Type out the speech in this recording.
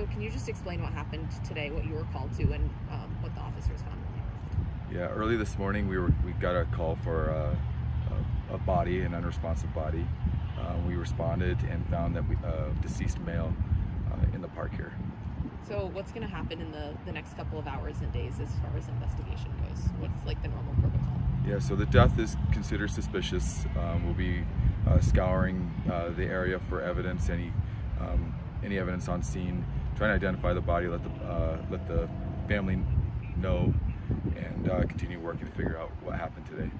So can you just explain what happened today, what you were called to, and um, what the officers found? Yeah, early this morning we were we got a call for uh, a, a, body, an unresponsive body. Uh, we responded and found that we uh, deceased male uh, in the park here. So what's going to happen in the the next couple of hours and days as far as investigation goes? What's like the normal protocol? Yeah, so the death is considered suspicious. Um, we'll be uh, scouring uh, the area for evidence, any um, any evidence on scene, trying to identify the body, let the let the family know and uh, continue working to figure out what happened today.